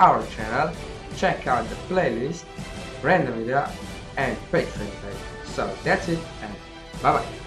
our channel, check out the playlist, random video and Patreon page. So that's it and bye bye.